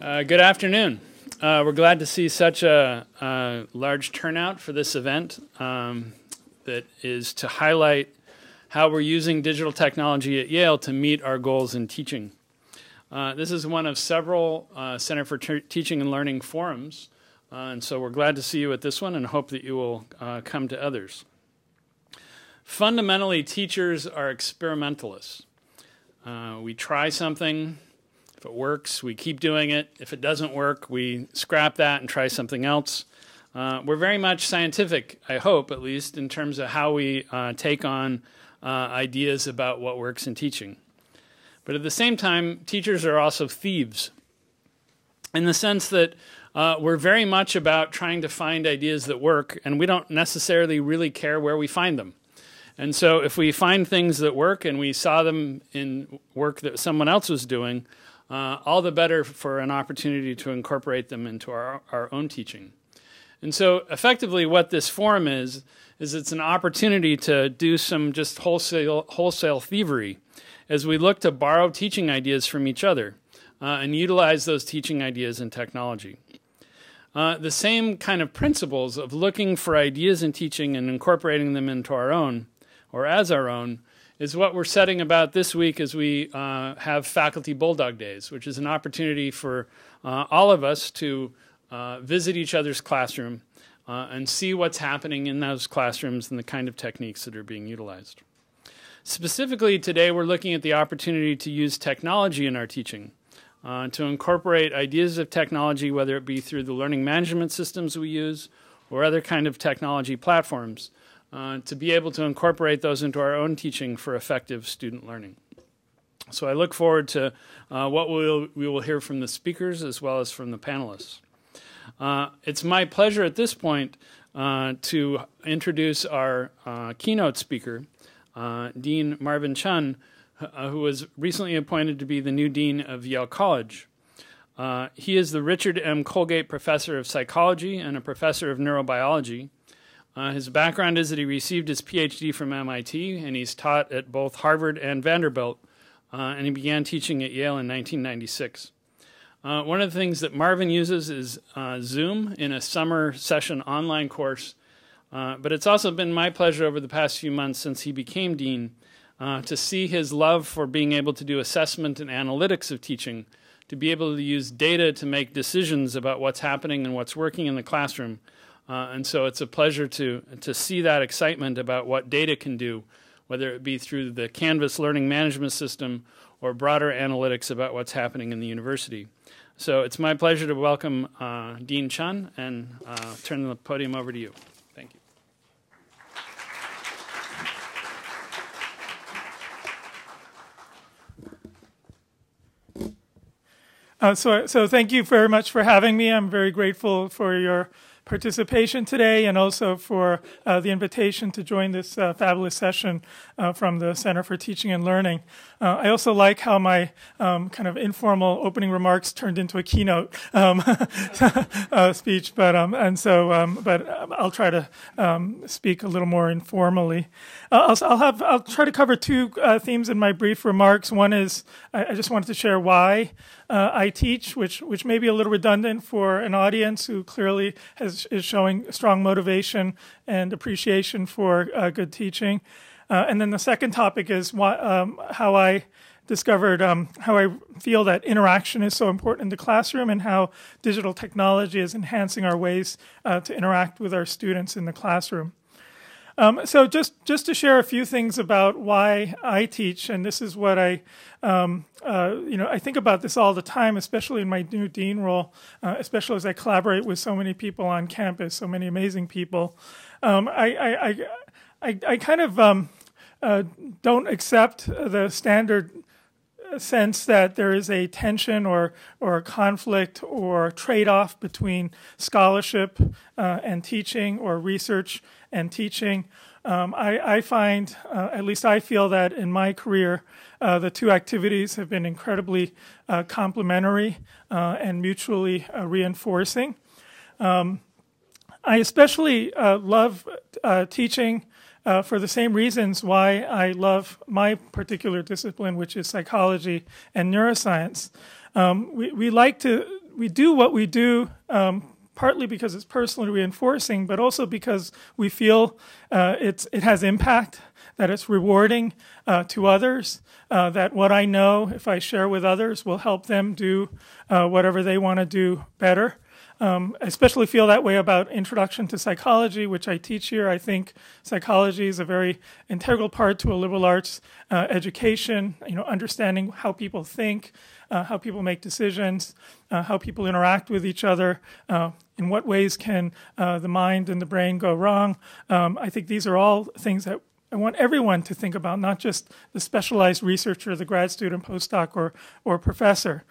Uh, good afternoon. Uh, we're glad to see such a, a large turnout for this event um, that is to highlight how we're using digital technology at Yale to meet our goals in teaching. Uh, this is one of several uh, Center for Teaching and Learning forums, uh, and so we're glad to see you at this one and hope that you will uh, come to others. Fundamentally, teachers are experimentalists. we try something, if it works, we keep doing it. If it doesn't work, we scrap that and try something else. Uh, we're very much scientific, I hope, at least, in terms of how we uh, take on uh, ideas about what works in teaching. But at the same time, teachers are also thieves in the sense that uh, we're very much about trying to find ideas that work, and we don't necessarily really care where we find them. And so if we find things that work and we saw them in work that someone else was doing, uh, all the better for an opportunity to incorporate them into our, our own teaching. And so effectively what this forum is, is it's an opportunity to do some just wholesale, wholesale thievery as we look to borrow teaching ideas from each other uh, and utilize those teaching ideas in technology. Uh, the same kind of principles of looking for ideas in teaching and incorporating them into our own, or as our own, is what we're setting about this week as we uh, have Faculty Bulldog Days, which is an opportunity for uh, all of us to uh, visit each other's classroom uh, and see what's happening in those classrooms and the kind of techniques that are being utilized. Specifically, today we're looking at the opportunity to use technology in our teaching. Uh, to incorporate ideas of technology, whether it be through the learning management systems we use or other kind of technology platforms, uh, to be able to incorporate those into our own teaching for effective student learning. So I look forward to uh, what we'll, we will hear from the speakers as well as from the panelists. Uh, it's my pleasure at this point uh, to introduce our uh, keynote speaker, uh, Dean Marvin Chun, who was recently appointed to be the new Dean of Yale College. he is the Richard M. Colgate Professor of Psychology and a Professor of Neurobiology uh, his background is that he received his PhD from MIT, and he's taught at both Harvard and Vanderbilt, uh, and he began teaching at Yale in 1996. Uh, one of the things that Marvin uses is uh, Zoom in a summer session online course, uh, but it's also been my pleasure over the past few months since he became dean uh, to see his love for being able to do assessment and analytics of teaching, to be able to use data to make decisions about what's happening and what's working in the classroom, uh, and so it's a pleasure to, to see that excitement about what data can do, whether it be through the Canvas learning management system or broader analytics about what's happening in the university. So it's my pleasure to welcome uh, Dean Chun and uh, turn the podium over to you. Thank you. Uh, so, so thank you very much for having me. I'm very grateful for your participation today and also for uh, the invitation to join this uh, fabulous session uh, from the Center for Teaching and Learning. Uh, I also like how my um, kind of informal opening remarks turned into a keynote um, uh, speech, but um, and so um, but um, I'll try to um, speak a little more informally. Uh, I'll, I'll, have I'll try to cover two themes in my brief remarks. One is I, I just wanted to share why uh, I teach, which which may be a little redundant for an audience who clearly has is showing strong motivation and appreciation for uh, good teaching. Uh, and then the second topic is why, um, how I discovered um, how I feel that interaction is so important in the classroom and how digital technology is enhancing our ways uh, to interact with our students in the classroom. Um, so just just to share a few things about why I teach, and this is what I, um, uh, you know, I think about this all the time, especially in my new dean role, uh, especially as I collaborate with so many people on campus, so many amazing people. Um, I, I, I, I, I, kind of um, uh, don't accept the standard sense that there is a tension or or conflict or trade-off between scholarship uh, and teaching or research and teaching. Um, I, I, find, uh, at least I feel that in my career, uh, the two activities have been incredibly uh, complementary uh, and mutually uh, reinforcing. Um, I especially uh, love teaching for the same reasons why I love my particular discipline, which is psychology and neuroscience. Um, we, we like to we do what we do um, partly because it's personally reinforcing, but also because we feel uh, it's, it has impact, that it's rewarding uh, to others, uh, that what I know, if I share with others, will help them do uh, whatever they want to do better. Um, I especially feel that way about Introduction to Psychology, which I teach here. I think psychology is a very integral part to a liberal arts uh, education, you know, understanding how people think, uh, how people make decisions, uh, how people interact with each other, uh, in what ways can uh, the mind and the brain go wrong. Um, I think these are all things that I want everyone to think about, not just the specialized researcher, the grad student, postdoc, or, or professor.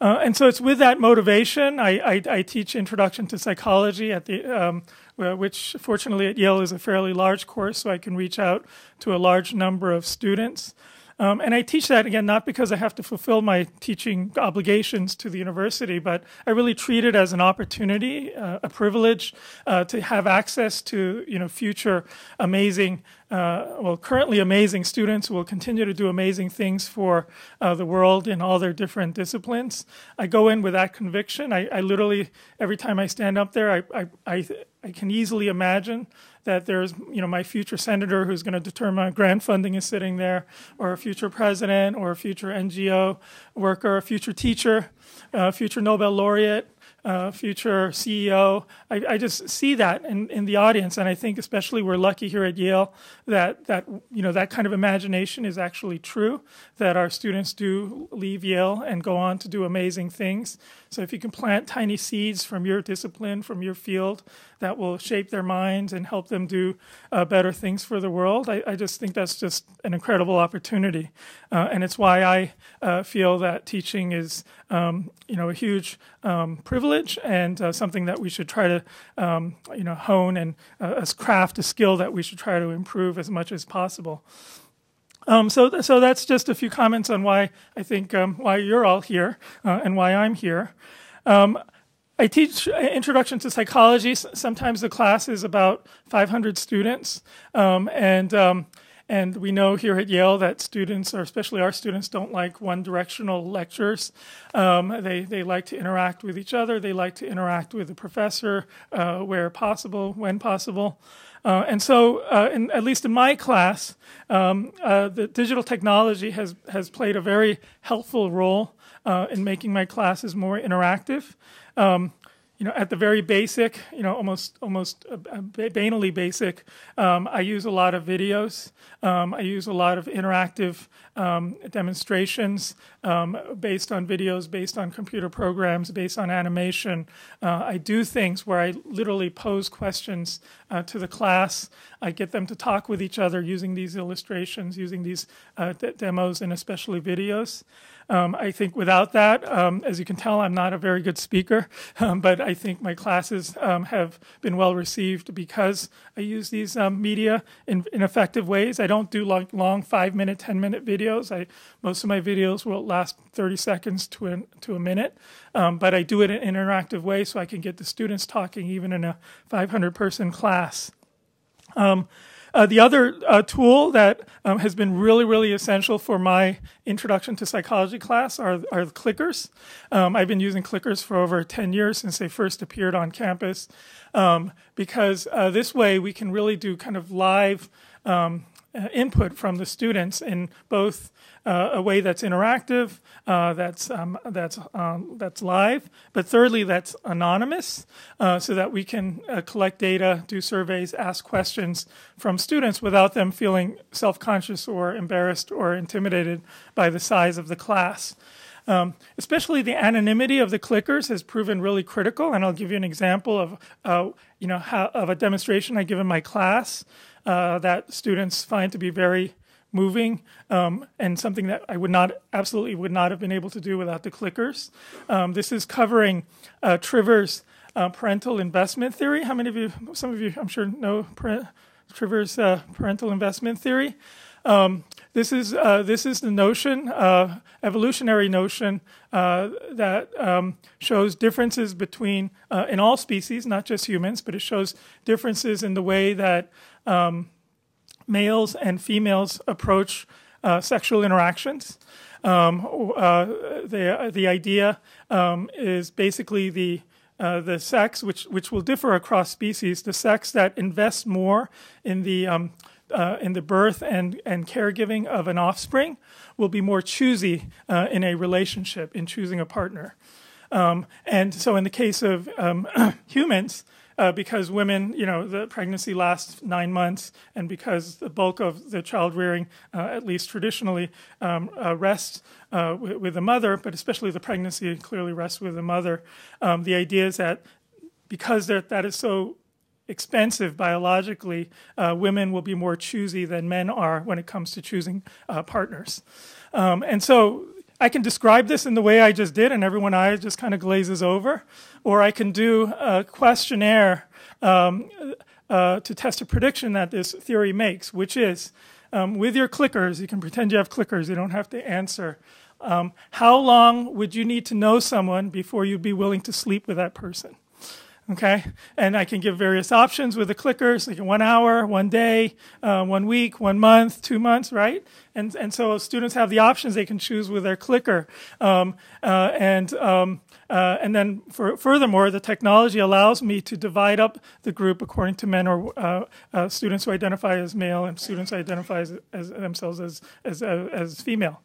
Uh, and so it's with that motivation. I, I, I teach Introduction to Psychology at the, um, which fortunately at Yale is a fairly large course, so I can reach out to a large number of students. Um, and I teach that again not because I have to fulfill my teaching obligations to the university, but I really treat it as an opportunity, uh, a privilege uh, to have access to you know future amazing, uh, well currently amazing students who will continue to do amazing things for uh, the world in all their different disciplines. I go in with that conviction. I, I literally every time I stand up there, I I, I, I can easily imagine that there's you know my future senator who's going to determine grant funding is sitting there, or a future president, or a future NGO worker, a future teacher, a future Nobel laureate, uh, future CEO. I, I, just see that in, in the audience, and I think especially we're lucky here at Yale that that you know that kind of imagination is actually true. That our students do leave Yale and go on to do amazing things. So if you can plant tiny seeds from your discipline, from your field, that will shape their minds and help them do uh, better things for the world. I, I, just think that's just an incredible opportunity, uh, and it's why I uh, feel that teaching is, um, you know, a huge um, privilege and uh, something that we should try to, um, you know, hone and uh, as craft, a skill that we should try to improve as much as possible. Um, so, so that's just a few comments on why I think um, why you're all here uh, and why I'm here. Um, I teach introduction to psychology. Sometimes the class is about 500 students, um, and um, and we know here at Yale that students, or especially our students, don't like one-directional lectures. Um, they they like to interact with each other. They like to interact with the professor uh, where possible, when possible. Uh, and so, uh, in, at least in my class, um, uh, the digital technology has has played a very helpful role uh, in making my classes more interactive. Um, you know, at the very basic, you know, almost almost uh, uh, banally basic, um, I use a lot of videos. Um, I use a lot of interactive um, demonstrations um, based on videos, based on computer programs, based on animation. Uh, I do things where I literally pose questions uh, to the class. I get them to talk with each other using these illustrations, using these uh, demos, and especially videos. Um, I think without that, um, as you can tell, I'm not a very good speaker, um, but I think my classes um, have been well received because I use these um, media in, in, effective ways. I don't do like long five minute, 10 minute videos. I, most of my videos will last 30 seconds to a, to a minute, um, but I do it in an interactive way so I can get the students talking even in a 500 person class. Um, uh, the other uh, tool that um, has been really, really essential for my introduction to psychology class are, are the clickers. Um, I've been using clickers for over 10 years since they first appeared on campus um, because uh, this way we can really do kind of live um, input from the students in both uh, a way that's interactive, uh, that's um, that's um, that's live, but thirdly, that's anonymous, uh, so that we can uh, collect data, do surveys, ask questions from students without them feeling self-conscious or embarrassed or intimidated by the size of the class. Um, especially the anonymity of the clickers has proven really critical, and I'll give you an example of uh, you know how, of a demonstration I give in my class uh, that students find to be very moving um, and something that I would not absolutely would not have been able to do without the clickers. Um, this is covering uh, Trivers' uh, parental investment theory. How many of you, some of you, I'm sure, know Trivers' uh, parental investment theory? Um, this is uh, this is the notion, uh, evolutionary notion uh, that um, shows differences between uh, in all species, not just humans, but it shows differences in the way that um, males and females approach uh, sexual interactions. Um, uh, the, the idea um, is basically the uh, the sex, which which will differ across species, the sex that invests more in the um, uh, in the birth and and caregiving of an offspring will be more choosy uh, in a relationship in choosing a partner. Um, and so, in the case of um, humans, uh, because women, you know, the pregnancy lasts nine months, and because the bulk of the child rearing, uh, at least traditionally, um, uh, rests uh, with, with, the mother, but especially the pregnancy clearly rests with the mother. Um, the idea is that because that is so expensive biologically, uh, women will be more choosy than men are when it comes to choosing uh, partners. Um, and so I can describe this in the way I just did, and everyone eye just kind of glazes over or I can do a questionnaire um, uh, to test a prediction that this theory makes, which is um, with your clickers, you can pretend you have clickers, you don't have to answer. Um, how long would you need to know someone before you'd be willing to sleep with that person? Okay, and I can give various options with the clickers, like one hour, one day, uh, one week, one month, two months, right? And and so students have the options they can choose with their clicker, um, uh, and um, uh, and then for, furthermore, the technology allows me to divide up the group according to men or uh, uh, students who identify as male and students who identify as, as themselves as, as, as female.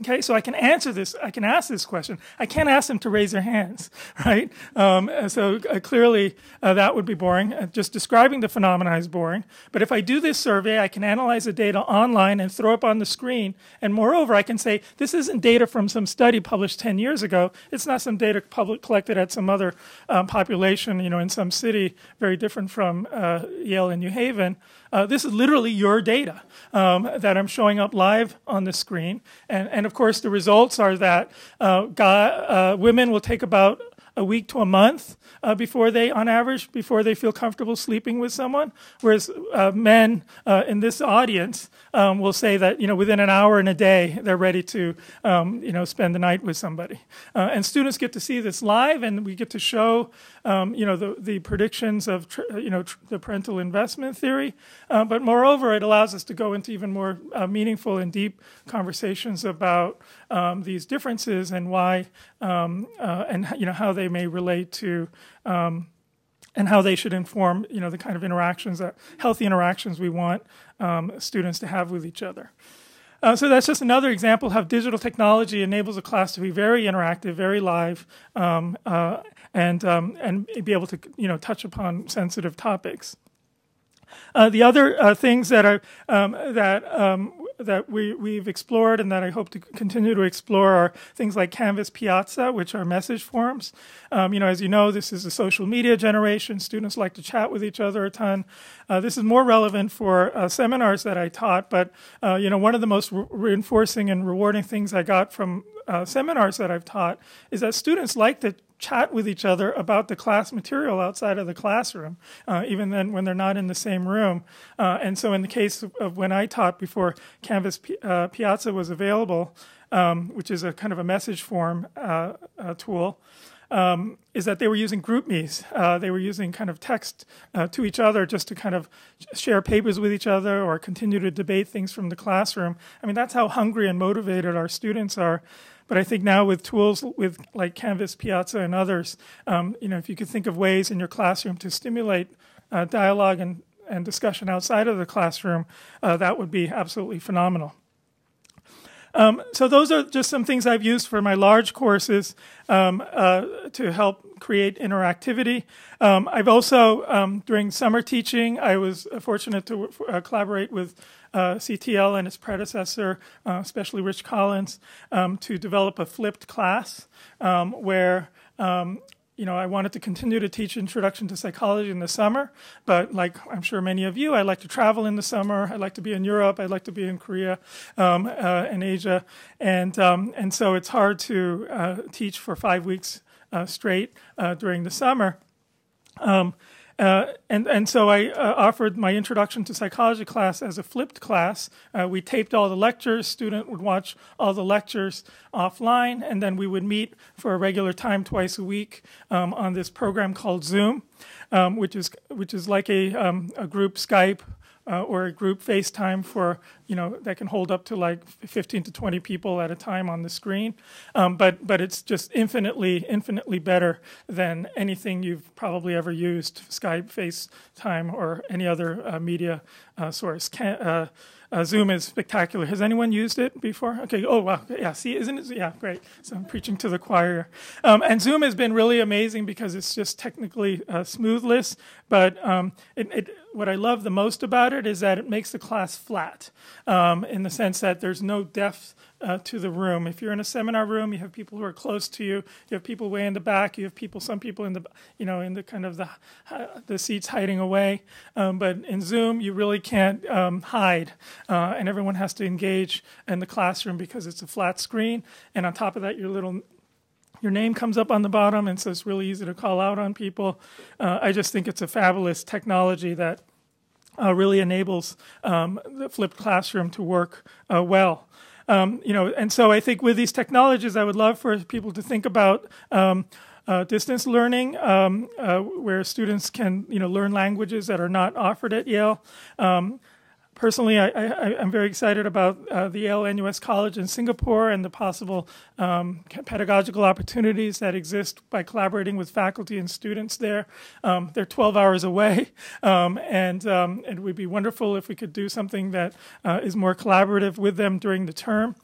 Okay, so I can answer this, I can ask this question. I can't ask them to raise their hands, right? Um, so uh, clearly uh, that would be boring. Uh, just describing the phenomena is boring. But if I do this survey, I can analyze the data online and throw up on the screen. And moreover, I can say, this isn't data from some study published 10 years ago. It's not some data public collected at some other um, population, you know, in some city, very different from uh, Yale and New Haven. Uh, this is literally your data um, that I'm showing up live on the screen. And, and of course, the results are that uh, guy, uh, women will take about a week to a month uh, before they, on average, before they feel comfortable sleeping with someone. Whereas uh, men uh, in this audience um, will say that you know within an hour and a day they're ready to um, you know spend the night with somebody. Uh, and students get to see this live, and we get to show um, you know the, the predictions of tr- you know the parental investment theory. Uh, but moreover, it allows us to go into even more uh, meaningful and deep conversations about um, these differences and why um, and you know how they may relate to um, and how they should inform you know the kind of interactions that healthy interactions we want um, students to have with each other. Uh, so that's just another example how digital technology enables a class to be very interactive, very live, um, uh, and um, and be able to you know touch upon sensitive topics. Uh, the other uh, things that are um, that um, that we, we've explored and that I hope to continue to explore are things like Canvas Piazza, which are message forums. Um, you know, as you know, this is a social media generation. Students like to chat with each other a ton. Uh, this is more relevant for uh, seminars that I taught, but uh, you know, one of the most re- reinforcing and rewarding things I got from uh, seminars that I've taught is that students like to chat with each other about the class material outside of the classroom, uh, even then when they're not in the same room. Uh, and so, in the case of, when I taught before Canvas P- uh, Piazza was available, um, which is a kind of a message form uh, uh, tool. Um, is that they were using GroupMe's. Uh, they were using kind of text uh, to each other just to kind of share papers with each other or continue to debate things from the classroom. I mean, that's how hungry and motivated our students are but I think now with tools with like Canvas, Piazza, and others, um, you know, if you could think of ways in your classroom to stimulate uh, dialogue and, and discussion outside of the classroom, uh, that would be absolutely phenomenal. Um, so those are just some things I've used for my large courses um, uh, to help create interactivity. Um, I've also, um, during summer teaching, I was fortunate to uh, collaborate with uh, CTL and its predecessor, uh, especially Rich Collins, um, to develop a flipped class um, where um, you know, I wanted to continue to teach Introduction to Psychology in the summer, but like I'm sure many of you, I like to travel in the summer. I like to be in Europe. I like to be in Korea um, uh, and Asia, and um, and so it's hard to uh, teach for five weeks straight uh, during the summer. Um, uh, and, and so I uh, offered my introduction to psychology class as a flipped class. Uh, we taped all the lectures. Student would watch all the lectures offline, and then we would meet for a regular time twice a week um, on this program called Zoom, um, which is which is like a, um, a group Skype uh, or a group FaceTime for, you know, that can hold up to like 15 to 20 people at a time on the screen. Um, but, but it's just infinitely, infinitely better than anything you've probably ever used, Skype, FaceTime, or any other uh, media uh, source. Can, uh, uh, Zoom is spectacular. Has anyone used it before? Okay. Oh wow. Yeah. See, isn't it? Yeah. Great. So I'm preaching to the choir. Um, and Zoom has been really amazing because it's just technically uh, smoothless, but um, it, it, what I love the most about it is that it makes the class flat um, in the sense that there's no depth uh, to the room. If you're in a seminar room, you have people who are close to you. You have people way in the back. You have people, some people in the, you know, in the kind of the uh, the seats hiding away. Um, but in Zoom, you really can't um, hide, uh, and everyone has to engage in the classroom because it's a flat screen. And on top of that, your little your name comes up on the bottom, and so it's really easy to call out on people. Uh, I just think it's a fabulous technology that uh, really enables um, the flipped classroom to work uh, well. Um, you know, and so I think with these technologies, I would love for people to think about um, uh, distance learning, um, uh, where students can you know learn languages that are not offered at Yale. Um, personally, I, am very excited about uh, the Yale NUS College in Singapore and the possible um, pedagogical opportunities that exist by collaborating with faculty and students there. Um, they're 12 hours away, um, and um, it would be wonderful if we could do something that uh, is more collaborative with them during the term.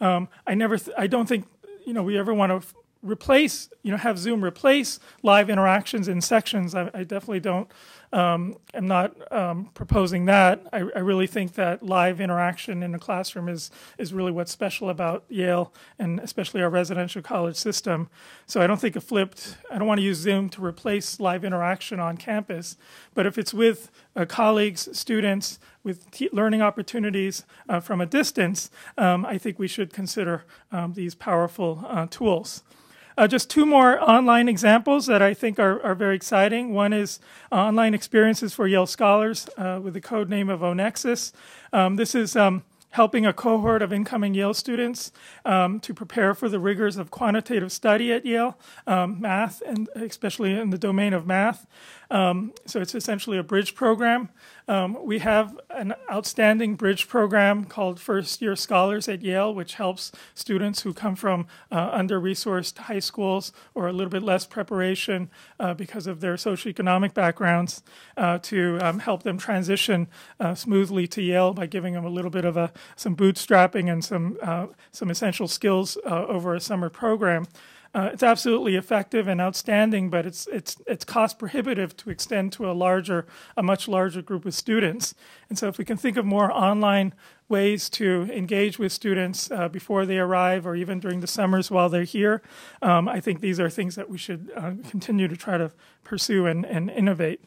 Um, I never, I don't think, you know, we ever want to replace, you know, have Zoom replace live interactions in sections. I, I definitely don't um, I'm not um, proposing that. I, I, really think that live interaction in a classroom is is really what's special about Yale and especially our residential college system. So I don't think a flipped. I don't want to use Zoom to replace live interaction on campus, but if it's with uh, colleagues, students, with learning opportunities uh, from a distance, um, I think we should consider um, these powerful uh, tools. Uh, just two more online examples that I think are, are very exciting. One is uh, online experiences for Yale scholars uh, with the code name of ONEXYS. Um, this is um, helping a cohort of incoming Yale students um, to prepare for the rigors of quantitative study at Yale, um, math, and especially in the domain of math. Um, so it's essentially a bridge program. Um, we have an outstanding bridge program called First Year Scholars at Yale, which helps students who come from uh, under resourced high schools or a little bit less preparation uh, because of their socioeconomic backgrounds uh, to um, help them transition uh, smoothly to Yale by giving them a little bit of a, some bootstrapping and some, uh, some essential skills uh, over a summer program. Uh, it's absolutely effective and outstanding, but it's it's it's cost prohibitive to extend to a larger, a much larger group of students. And so, if we can think of more online ways to engage with students uh, before they arrive, or even during the summers while they're here, um, I think these are things that we should uh, continue to try to pursue and, and innovate.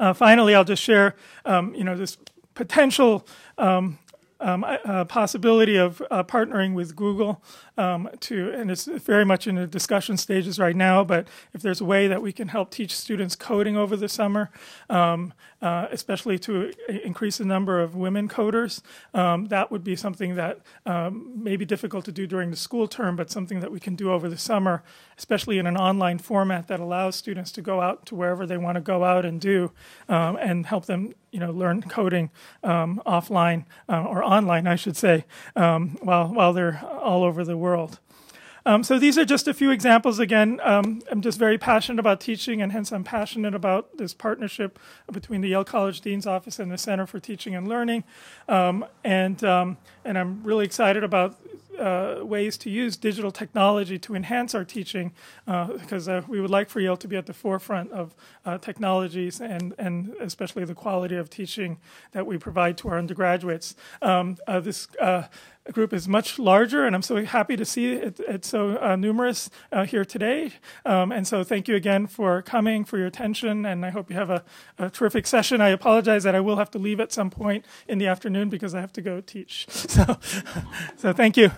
Uh, finally, I'll just share, um, you know, this potential um, um, uh, possibility of uh, partnering with Google um, to, and it's very much in the discussion stages right now, but if there's a way that we can help teach students coding over the summer, um, uh, especially to increase the number of women coders, um, that would be something that um, may be difficult to do during the school term, but something that we can do over the summer, especially in an online format that allows students to go out to wherever they want to go out and do um, and help them you know, learn coding um, offline uh, or online, I should say, um, while while they're all over the world. Um, so these are just a few examples. Again, um, I'm just very passionate about teaching, and hence I'm passionate about this partnership between the Yale College Dean's Office and the Center for Teaching and Learning. Um, and um, and I'm really excited about uh, ways to use digital technology to enhance our teaching, uh, because uh, we would like for Yale to be at the forefront of uh, technologies and, and especially the quality of teaching that we provide to our undergraduates. Um, uh, this uh, group is much larger, and I'm so happy to see it, it's so numerous here today. Um, and so, thank you again for coming, for your attention, and I hope you have a, a terrific session. I apologize that I will have to leave at some point in the afternoon because I have to go teach. So, so thank you.